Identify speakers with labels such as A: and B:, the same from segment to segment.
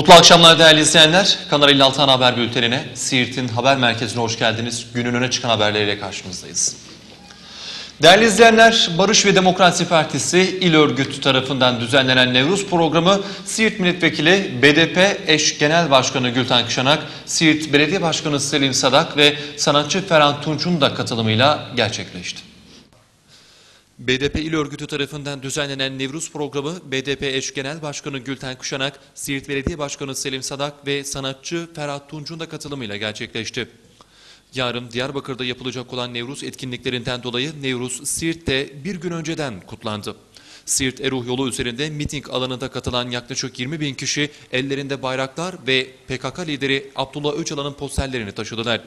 A: Mutlu akşamlar değerli izleyenler. Kanal 56 Ana Haber Bülteni'ne, Siirt'in haber merkezine hoş geldiniz. Günün öne çıkan haberleriyle karşınızdayız. Değerli izleyenler, Barış ve Demokrasi Partisi İl Örgütü tarafından düzenlenen Nevruz programı Siirt Milletvekili BDP Eş Genel Başkanı Gülten Kışanak, Siirt Belediye Başkanı Selim Sadak ve sanatçı Ferhan Tunç'un da katılımıyla gerçekleşti. BDP İl Örgütü tarafından düzenlenen Nevruz programı BDP Eş Genel Başkanı Gülten Kuşanak, Siirt Belediye Başkanı Selim Sadak ve sanatçı Ferhat Tunç'un da katılımıyla gerçekleşti. Yarın Diyarbakır'da yapılacak olan Nevruz etkinliklerinden dolayı Nevruz Siirt'te bir gün önceden kutlandı. Siirt Eruh yolu üzerinde miting alanında katılan yaklaşık 20 bin kişi ellerinde bayraklar ve PKK lideri Abdullah Öcalan'ın posterlerini taşıdılar.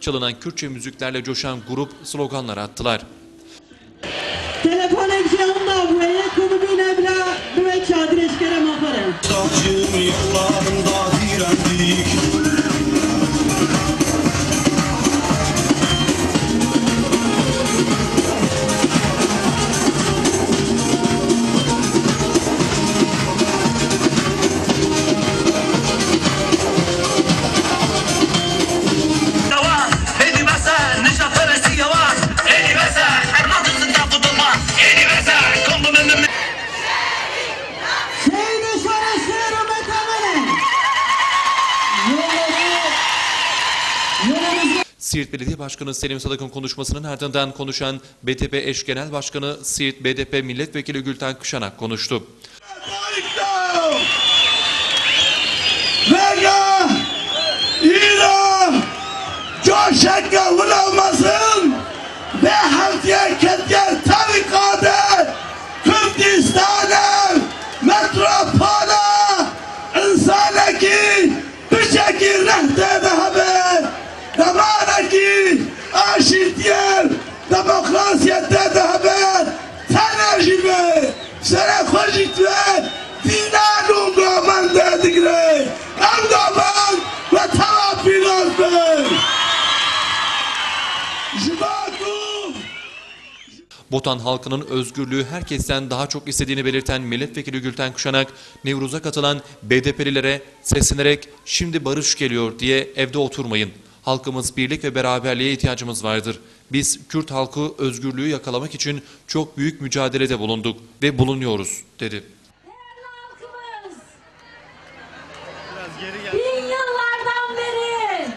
A: Çalınan Kürtçe müziklerle coşan grup sloganlar attılar.
B: Telefonek yanında buraya konu bine bile büve çadır eşkere makarı.
C: Dağcım yıllarında direndik
A: Siirt Belediye Başkanı Selim Sadak'ın konuşmasının ardından konuşan BDP Eş Genel Başkanı Siirt BDP Milletvekili Gülten Kışanak konuştu.
C: Vega İra Coşakka vurulmasın Ve hamdiye ketker tarikade Kürdistan'a Metropole İnsaneki Bişeki rehte dehabe Zamaneki Aşirtiyer Demokrasiyette dehabe Tenerjibe Sere khoşitve Dinanun goman dedigre Am goman Ve tavapinaz be Jibakum
A: Botan halkının özgürlüğü herkesten daha çok istediğini belirten milletvekili Gülten Kuşanak, Nevruz'a katılan BDP'lilere seslenerek şimdi barış geliyor diye evde oturmayın. Halkımız birlik ve beraberliğe ihtiyacımız vardır. Biz Kürt halkı özgürlüğü yakalamak için çok büyük mücadelede bulunduk ve bulunuyoruz dedi.
D: halkımız bin yıllardan beri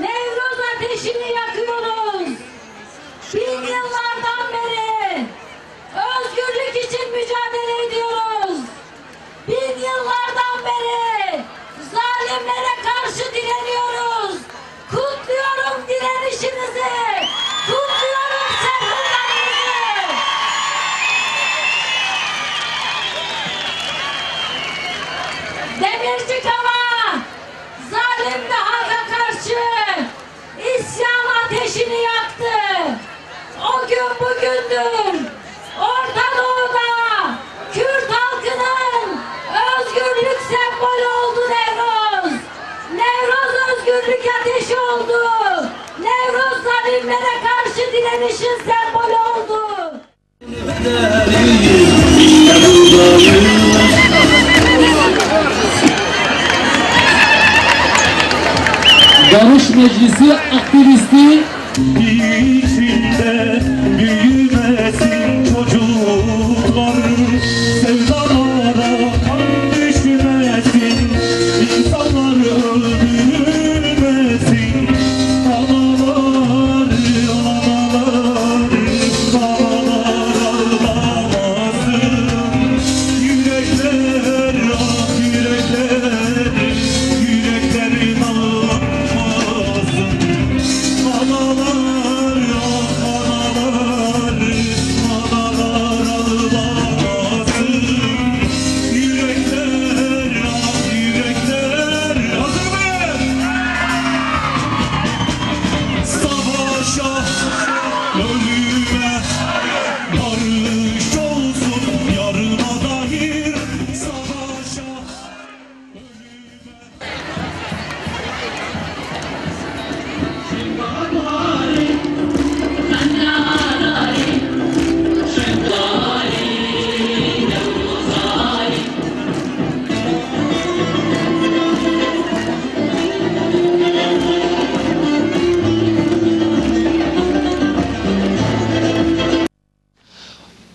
D: Nevruz ateşini yakıyoruz. Bin yıllardan beri özgürlük için mücadele ediyoruz. Bin yıllardan beri zalimlere karşı direniyoruz.
E: すてません。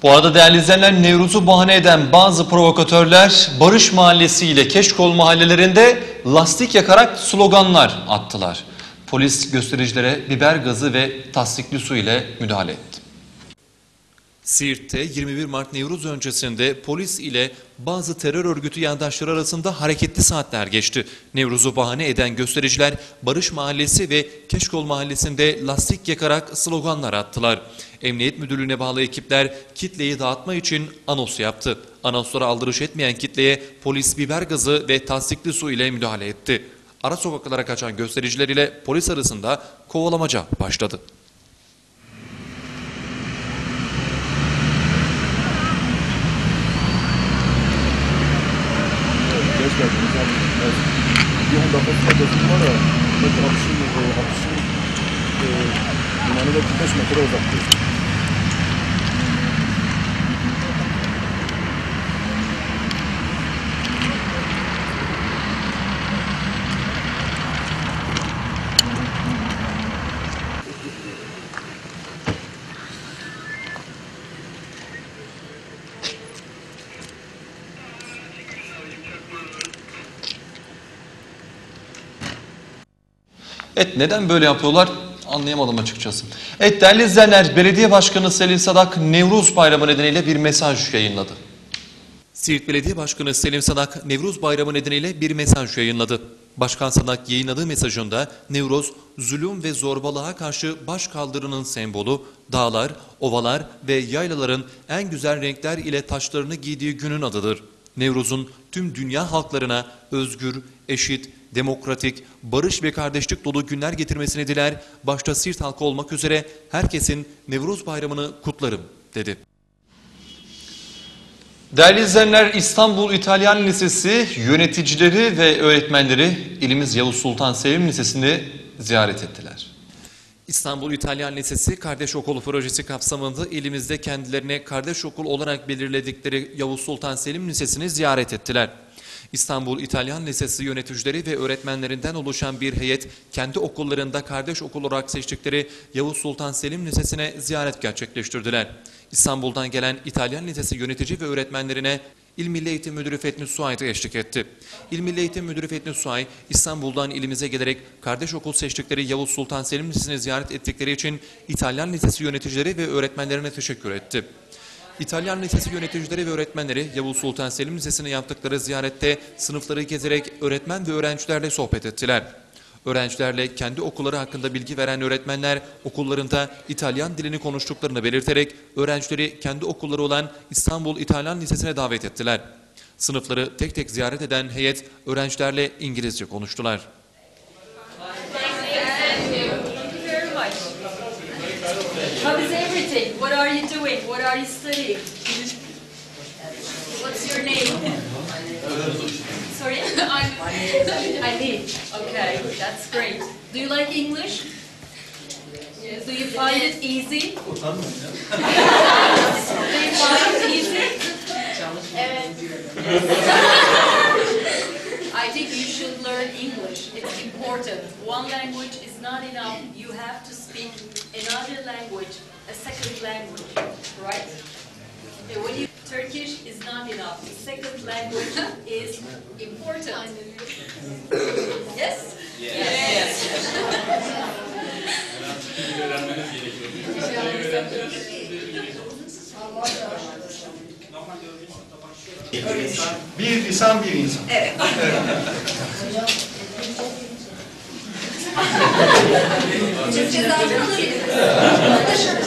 A: Bu arada değerli izleyenler Nevruz'u bahane eden bazı provokatörler Barış Mahallesi ile Keşkol mahallelerinde lastik yakarak sloganlar attılar. Polis göstericilere biber gazı ve tasdikli su ile müdahale etti. Siirt'te 21 Mart Nevruz öncesinde polis ile bazı terör örgütü yandaşları arasında hareketli saatler geçti. Nevruz'u bahane eden göstericiler Barış Mahallesi ve Keşkol Mahallesi'nde lastik yakarak sloganlar attılar. Emniyet Müdürlüğü'ne bağlı ekipler kitleyi dağıtma için anons yaptı. Anonslara aldırış etmeyen kitleye polis biber gazı ve tasdikli su ile müdahale etti. Ara sokaklara kaçan göstericiler ile polis arasında kovalamaca başladı.
F: Geç geldiniz abi. Evet. Bir 10 dakika sonra gözüm var ya. Belki atışın, e,
A: Evet neden böyle yapıyorlar anlayamadım açıkçası. Evet değerli izleyenler Belediye Başkanı Selim Sadak Nevruz Bayramı nedeniyle bir mesaj yayınladı. Siirt Belediye Başkanı Selim Sadak Nevruz Bayramı nedeniyle bir mesaj yayınladı. Başkan Sadak yayınladığı mesajında Nevruz, zulüm ve zorbalığa karşı baş kaldırının sembolü, dağlar, ovalar ve yaylaların en güzel renkler ile taşlarını giydiği günün adıdır. Nevruz'un tüm dünya halklarına özgür, eşit, demokratik, barış ve kardeşlik dolu günler getirmesini diler, başta Siirt halkı olmak üzere herkesin Nevruz Bayramı'nı kutlarım, dedi. Değerli izleyenler İstanbul İtalyan Lisesi yöneticileri ve öğretmenleri ilimiz Yavuz Sultan Selim Lisesi'ni ziyaret ettiler. İstanbul İtalyan Lisesi Kardeş Okulu projesi kapsamında ilimizde kendilerine kardeş okul olarak belirledikleri Yavuz Sultan Selim Lisesi'ni ziyaret ettiler. İstanbul İtalyan Lisesi yöneticileri ve öğretmenlerinden oluşan bir heyet kendi okullarında kardeş okul olarak seçtikleri Yavuz Sultan Selim Lisesi'ne ziyaret gerçekleştirdiler. İstanbul'dan gelen İtalyan Lisesi yönetici ve öğretmenlerine İl Milli Eğitim Müdürü Fetni Suay da eşlik etti. İl Milli Eğitim Müdürü Fetni Suay, İstanbul'dan ilimize gelerek kardeş okul seçtikleri Yavuz Sultan Selim Lisesi'ni ziyaret ettikleri için İtalyan Lisesi yöneticileri ve öğretmenlerine teşekkür etti. İtalyan Lisesi yöneticileri ve öğretmenleri Yavuz Sultan Selim Lisesi'ne yaptıkları ziyarette sınıfları gezerek öğretmen ve öğrencilerle sohbet ettiler. Öğrencilerle kendi okulları hakkında bilgi veren öğretmenler okullarında İtalyan dilini konuştuklarını belirterek öğrencileri kendi okulları olan İstanbul İtalyan Lisesi'ne davet ettiler. Sınıfları tek tek ziyaret eden heyet öğrencilerle İngilizce konuştular.
D: How is? What are you doing? What are you studying? What's your name? Sorry? Eileen. Okay, that's great. Do you like English? Yes. Do you find it easy? Do you find it easy? I think you should learn English. It's important. One language is not enough. You have to speak another language, a second language, right? Yeah, When you Turkish is not enough. The second language is important. Yes? Yes.
C: Bir lisan bir insan.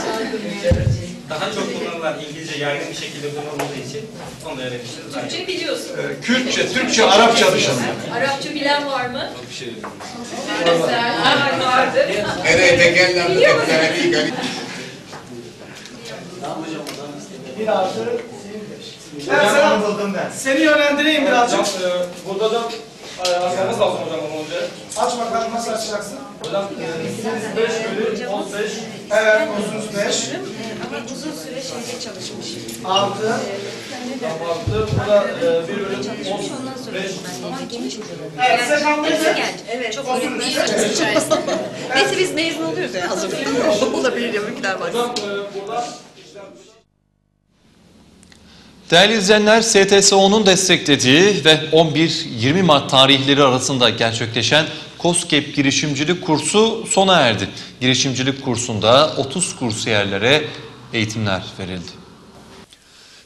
G: Daha çok kullanılan İngilizce yaygın bir şekilde kullanıldığı için onu da öğrenmişsiniz.
D: Türkçe biliyorsun.
C: Kürtçe, Türkçe, Arapça dışında.
D: Arapça bilen var mı? Bir şey Var, vardır. Biliyor musun?
C: Ben sana buldum ben. Seni yönlendireyim birazcık.
G: Burada da açmamız lazım hocam onu önce.
C: Aç bakalım nasıl açacaksın?
G: Hocam 5 bölü 15.
C: Evet, uzun 5.
H: Ama uzun süre şeyde çalışmış.
C: 6.
G: Kapattı. Bu da 1 bölü 15.
H: Ondan sonra ben ama genç çocuk.
C: Evet, size kalmayı
H: Genç. Evet. Çok içerisinde. Neyse biz mezun oluyoruz ya hazır. O da bir yapı gider var.
G: Hocam burada
A: Değerli izleyenler, STSO'nun desteklediği ve 11-20 Mart tarihleri arasında gerçekleşen COSGAP girişimcilik kursu sona erdi. Girişimcilik kursunda 30 kursiyerlere eğitimler verildi.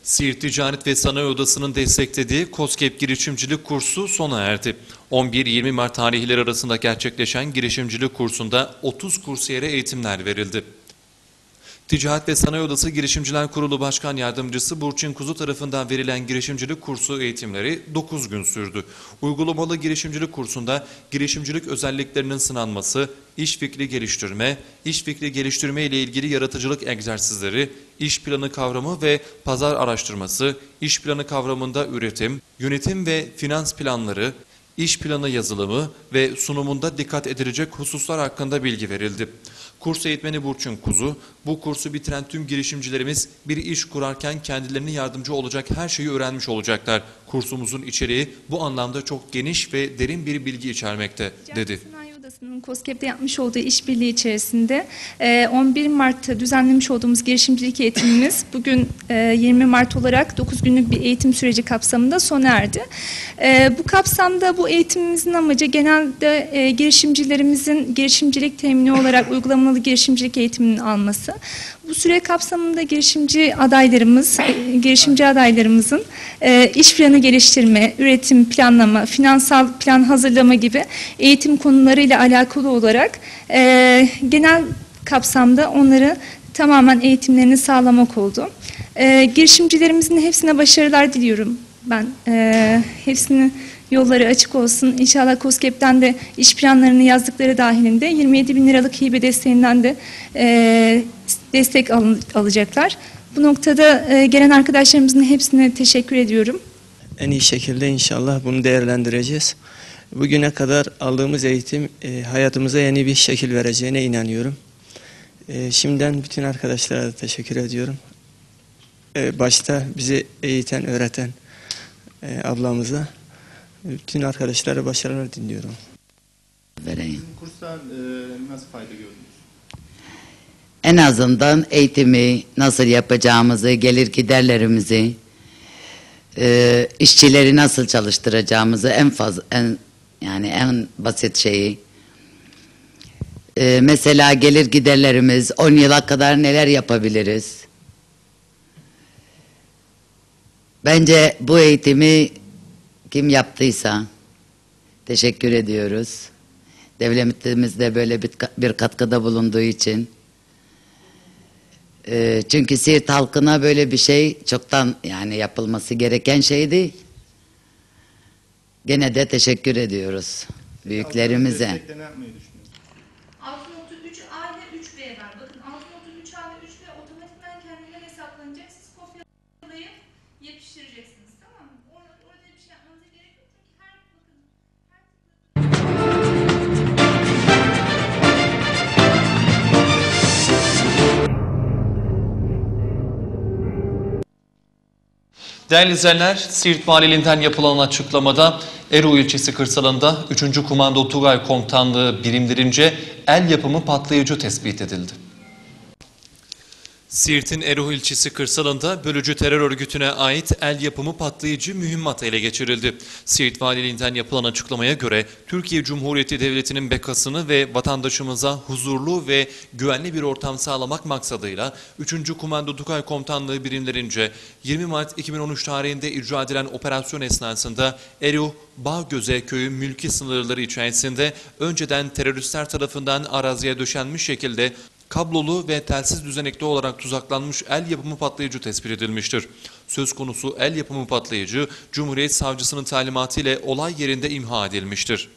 A: Siirt Ticaret ve Sanayi Odası'nın desteklediği COSGAP girişimcilik kursu sona erdi. 11-20 Mart tarihleri arasında gerçekleşen girişimcilik kursunda 30 kursiyere eğitimler verildi. Ticaret ve Sanayi Odası Girişimciler Kurulu Başkan Yardımcısı Burçin Kuzu tarafından verilen girişimcilik kursu eğitimleri 9 gün sürdü. Uygulamalı girişimcilik kursunda girişimcilik özelliklerinin sınanması, iş fikri geliştirme, iş fikri geliştirme ile ilgili yaratıcılık egzersizleri, iş planı kavramı ve pazar araştırması, iş planı kavramında üretim, yönetim ve finans planları, iş planı yazılımı ve sunumunda dikkat edilecek hususlar hakkında bilgi verildi. Kurs eğitmeni Burçun Kuzu, bu kursu bitiren tüm girişimcilerimiz bir iş kurarken kendilerine yardımcı olacak her şeyi öğrenmiş olacaklar. Kursumuzun içeriği bu anlamda çok geniş ve derin bir bilgi içermekte, dedi.
H: Odası'nın COSGAP'te yapmış olduğu işbirliği içerisinde e, 11 Mart'ta düzenlemiş olduğumuz girişimcilik eğitimimiz bugün e, 20 Mart olarak 9 günlük bir eğitim süreci kapsamında sona erdi. E, Bu kapsamda bu eğitimimizin amacı genelde e, girişimcilerimizin girişimcilik temini olarak uygulamalı girişimcilik eğitiminin alması. Bu süre kapsamında girişimci adaylarımız, e, girişimci adaylarımızın e, iş planı geliştirme, üretim planlama, finansal plan hazırlama gibi eğitim konularıyla alakalı olarak e, genel kapsamda onları tamamen eğitimlerini sağlamak oldu. E, girişimcilerimizin hepsine başarılar diliyorum ben. E, hepsinin yolları açık olsun. İnşallah COSGAP'ten de iş planlarını yazdıkları dahilinde 27 bin liralık hibe desteğinden de e, destek al- alacaklar. Bu noktada e, gelen arkadaşlarımızın hepsine teşekkür ediyorum.
I: en iyi şekilde inşallah bunu değerlendireceğiz. Bugüne kadar aldığımız eğitim e, hayatımıza yeni bir şekil vereceğine inanıyorum. E, şimdiden bütün arkadaşlara da teşekkür ediyorum. E, başta bizi eğiten, öğreten e, ablamıza, bütün arkadaşlara başarılar diliyorum.
J: vereyim.
F: Kurstan e, nasıl fayda gördünüz?
J: En azından eğitimi nasıl yapacağımızı, gelir giderlerimizi, e, işçileri nasıl çalıştıracağımızı en fazla en yani en basit şeyi. E, mesela gelir giderlerimiz 10 yıla kadar neler yapabiliriz? Bence bu eğitimi kim yaptıysa teşekkür ediyoruz. Devletimiz de böyle bir katkıda bulunduğu için. Ee, çünkü Siirt halkına böyle bir şey çoktan yani yapılması gereken şey değil. Gene de teşekkür ediyoruz büyüklerimize.
F: Düşünüyorsunuz?
A: Değerli izleyenler, Siirt Valiliğinden yapılan açıklamada Eru ilçesi kırsalında 3. Komando Tugay Komutanlığı birimlerince el yapımı patlayıcı tespit edildi. Siirt'in Eruh ilçesi kırsalında bölücü terör örgütüne ait el yapımı patlayıcı mühimmat ele geçirildi. Siirt Valiliğinden yapılan açıklamaya göre Türkiye Cumhuriyeti Devleti'nin bekasını ve vatandaşımıza huzurlu ve güvenli bir ortam sağlamak maksadıyla 3. Komando Tukay Komutanlığı birimlerince 20 Mart 2013 tarihinde icra edilen operasyon esnasında Eruh Bağgöze köyü mülki sınırları içerisinde önceden teröristler tarafından araziye döşenmiş şekilde kablolu ve telsiz düzenekli olarak tuzaklanmış el yapımı patlayıcı tespit edilmiştir. Söz konusu el yapımı patlayıcı Cumhuriyet Savcısının talimatı ile olay yerinde imha edilmiştir.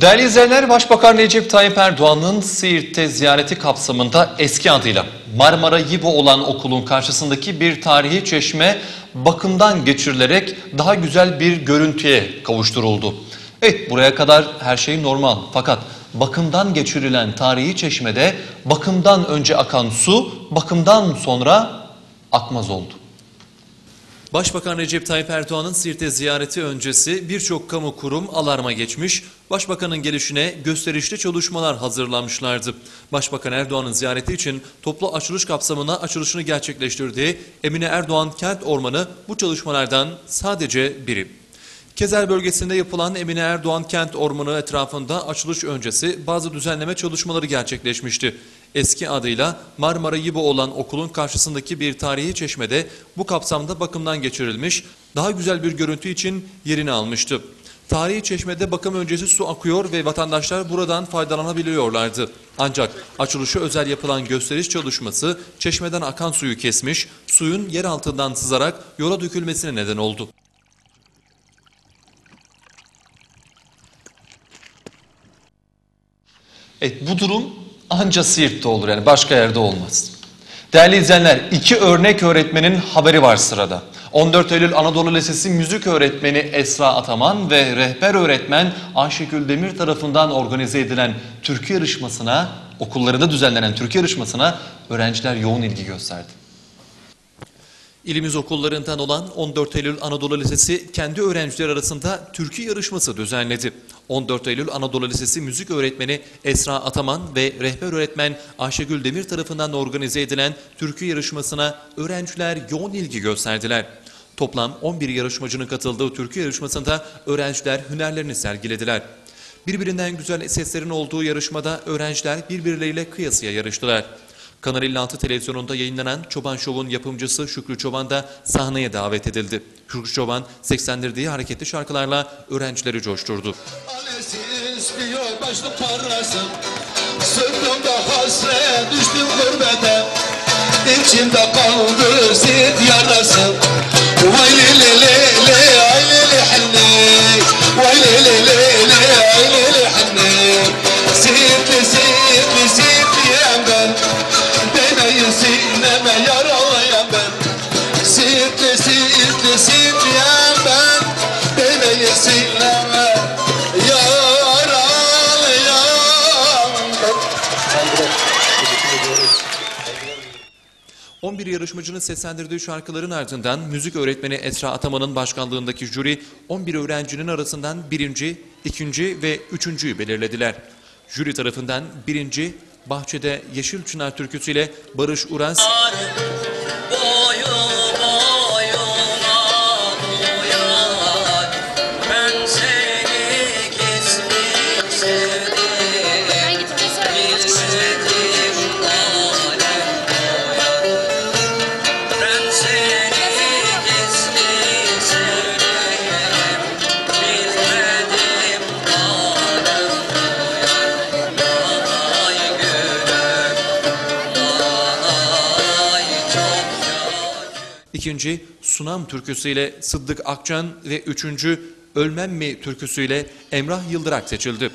A: Değerli izleyenler, Başbakan Recep Tayyip Erdoğan'ın Siirt'te ziyareti kapsamında eski adıyla Marmara Yibo olan okulun karşısındaki bir tarihi çeşme bakımdan geçirilerek daha güzel bir görüntüye kavuşturuldu. Evet buraya kadar her şey normal fakat bakımdan geçirilen tarihi çeşmede bakımdan önce akan su bakımdan sonra akmaz oldu. Başbakan Recep Tayyip Erdoğan'ın Sirt'e ziyareti öncesi birçok kamu kurum alarma geçmiş, Başbakanın gelişine gösterişli çalışmalar hazırlanmışlardı. Başbakan Erdoğan'ın ziyareti için toplu açılış kapsamına açılışını gerçekleştirdiği Emine Erdoğan Kent Ormanı bu çalışmalardan sadece biri. Kezer bölgesinde yapılan Emine Erdoğan Kent Ormanı etrafında açılış öncesi bazı düzenleme çalışmaları gerçekleşmişti. Eski adıyla Marmara Yibo olan okulun karşısındaki bir tarihi çeşmede bu kapsamda bakımdan geçirilmiş, daha güzel bir görüntü için yerini almıştı. Tarihi çeşmede bakım öncesi su akıyor ve vatandaşlar buradan faydalanabiliyorlardı. Ancak açılışı özel yapılan gösteriş çalışması çeşmeden akan suyu kesmiş, suyun yer altından sızarak yola dökülmesine neden oldu. Evet bu durum anca Siirt'te olur yani başka yerde olmaz. Değerli izleyenler iki örnek öğretmenin haberi var sırada. 14 Eylül Anadolu Lisesi müzik öğretmeni Esra Ataman ve rehber öğretmen Ayşegül Demir tarafından organize edilen türkü yarışmasına, okullarında düzenlenen türkü yarışmasına öğrenciler yoğun ilgi gösterdi. İlimiz okullarından olan 14 Eylül Anadolu Lisesi kendi öğrenciler arasında türkü yarışması düzenledi. 14 Eylül Anadolu Lisesi müzik öğretmeni Esra Ataman ve rehber öğretmen Ayşegül Demir tarafından organize edilen türkü yarışmasına öğrenciler yoğun ilgi gösterdiler. Toplam 11 yarışmacının katıldığı türkü yarışmasında öğrenciler hünerlerini sergilediler. Birbirinden güzel seslerin olduğu yarışmada öğrenciler birbirleriyle kıyasıya yarıştılar. Kanal 56 televizyonunda yayınlanan Çoban Şov'un yapımcısı Şükrü Çoban da sahneye davet edildi. Şükrü Çoban seslendirdiği hareketli şarkılarla öğrencileri coşturdu.
K: Annesi
A: 11 yarışmacının seslendirdiği şarkıların ardından müzik öğretmeni Esra Ataman'ın başkanlığındaki jüri 11 öğrencinin arasından birinci, ikinci ve üçüncüyü belirlediler. Jüri tarafından birinci Bahçede Yeşil Çınar türküsüyle Barış Uras,
L: Boyu
A: ikinci Sunam türküsüyle Sıddık Akçan ve üçüncü Ölmem mi türküsüyle Emrah Yıldırak seçildi.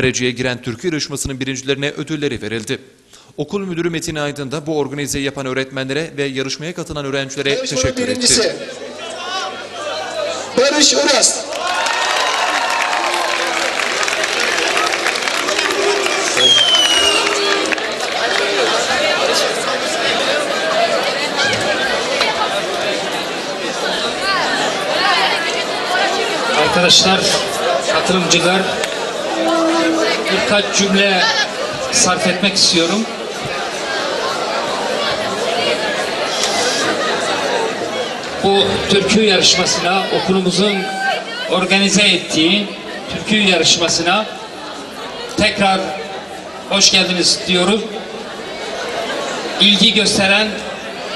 A: Dereceye giren türkü yarışmasının birincilerine ödülleri verildi. Okul müdürü Metin Aydın da bu organizeyi yapan öğretmenlere ve yarışmaya katılan öğrencilere
M: Yarışmanın
A: teşekkür
M: birincisi
A: etti.
M: Barış Uras.
N: Arkadaşlar, katılımcılar birkaç cümle sarf etmek istiyorum. Bu türkü yarışmasına okulumuzun organize ettiği türkü yarışmasına tekrar hoş geldiniz diyorum. İlgi gösteren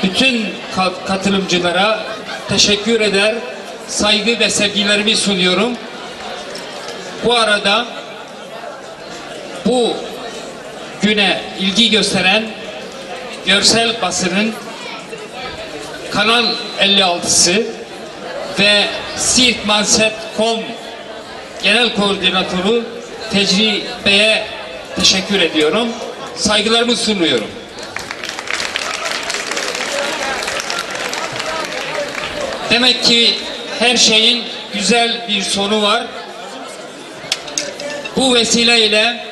N: bütün kat- katılımcılara teşekkür eder, saygı ve sevgilerimi sunuyorum. Bu arada bu güne ilgi gösteren görsel basının Kanal 56'sı ve siirtmanset.com Genel Koordinatörü Tecri Bey'e teşekkür ediyorum. Saygılarımı sunuyorum. Demek ki her şeyin güzel bir sonu var. Bu vesileyle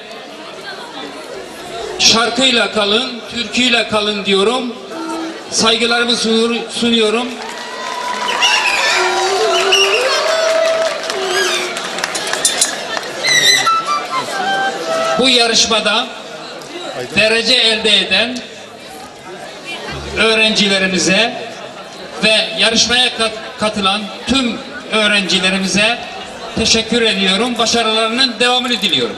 N: şarkıyla kalın, türküyle kalın diyorum. Saygılarımı sunuyorum. Bu yarışmada derece elde eden öğrencilerimize ve yarışmaya kat- katılan tüm öğrencilerimize teşekkür ediyorum. Başarılarının devamını diliyorum.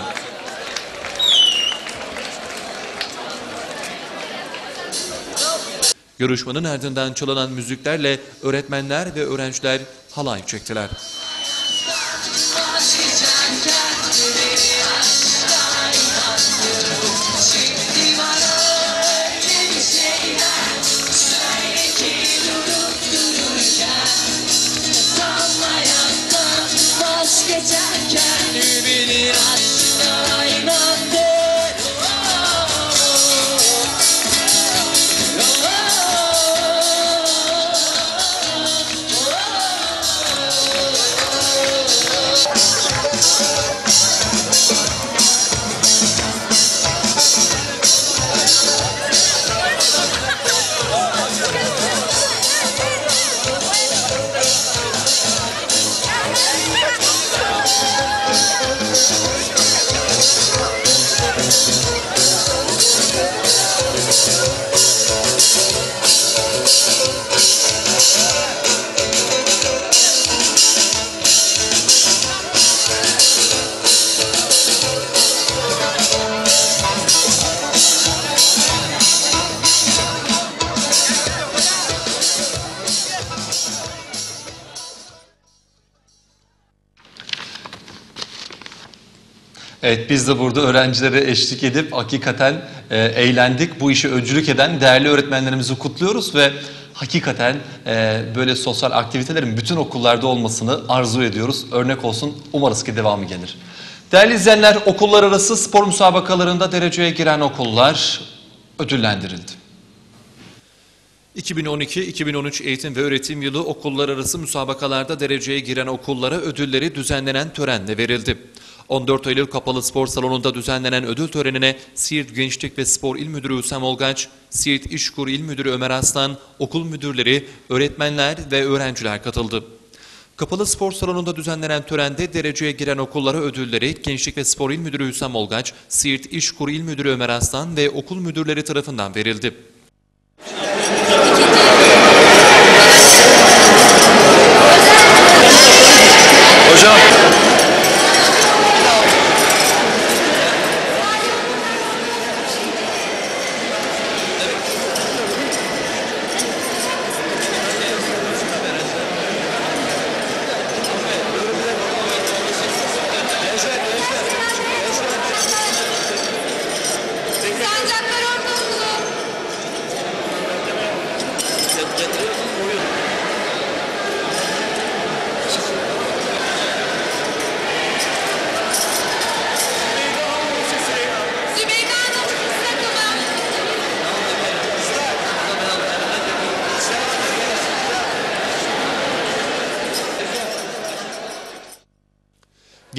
A: Yarışmanın ardından çalınan müziklerle öğretmenler ve öğrenciler halay çektiler. Evet biz de burada öğrencilere eşlik edip hakikaten e, eğlendik. Bu işi öncülük eden değerli öğretmenlerimizi kutluyoruz ve hakikaten e, böyle sosyal aktivitelerin bütün okullarda olmasını arzu ediyoruz. Örnek olsun umarız ki devamı gelir. Değerli izleyenler okullar arası spor müsabakalarında dereceye giren okullar ödüllendirildi. 2012-2013 eğitim ve öğretim yılı okullar arası müsabakalarda dereceye giren okullara ödülleri düzenlenen törenle verildi. 14 Eylül Kapalı Spor Salonu'nda düzenlenen ödül törenine Siirt Gençlik ve Spor İl Müdürü Hüsam Olgaç, Siirt İşkur İl Müdürü Ömer Aslan, okul müdürleri, öğretmenler ve öğrenciler katıldı. Kapalı Spor Salonu'nda düzenlenen törende dereceye giren okullara ödülleri Gençlik ve Spor İl Müdürü Hüsam Olgaç, Siirt İşkur İl Müdürü Ömer Aslan ve okul müdürleri tarafından verildi.
F: Hocam. Atlanta.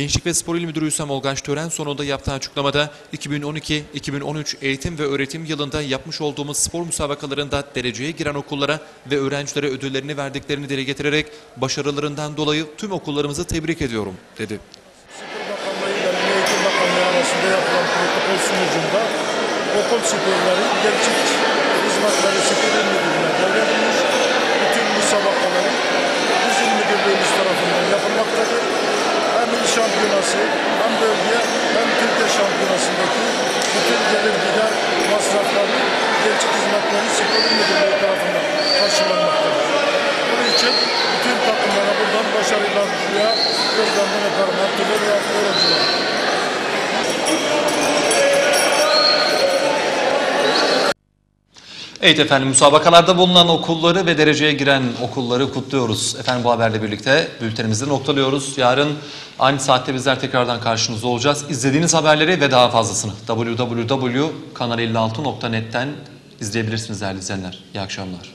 A: Gençlik ve Spor İl Müdürü Hüsam Olgaç tören sonunda yaptığı açıklamada 2012-2013 eğitim ve öğretim yılında yapmış olduğumuz spor müsabakalarında dereceye giren okullara ve öğrencilere ödüllerini verdiklerini dile getirerek başarılarından dolayı tüm okullarımızı tebrik ediyorum dedi.
F: Bakanlığı ile Eğitim Bakanlığı arasında yapılan protokol sonucunda okul sporları gerçek hizmetleri spor il müdürlüğüne devredilmiş. Bütün müsabakaları bizim müdürlüğümüz tarafından yapılmaktadır. Hem il şampiyonası hem bölge hem Türkiye şampiyonasındaki bütün gelir gider masrafları gerçek hizmetleri spor müdürlüğü tarafından karşılanmaktadır. Bunun için bütün takımlara buradan başarılar diliyor. Gözlemden öperim. Her türlü öğrenciler.
A: Evet efendim müsabakalarda bulunan okulları ve dereceye giren okulları kutluyoruz. Efendim bu haberle birlikte bültenimizi noktalıyoruz. Yarın aynı saatte bizler tekrardan karşınızda olacağız. İzlediğiniz haberleri ve daha fazlasını www.kanal56.net'ten izleyebilirsiniz değerli izleyenler. İyi akşamlar.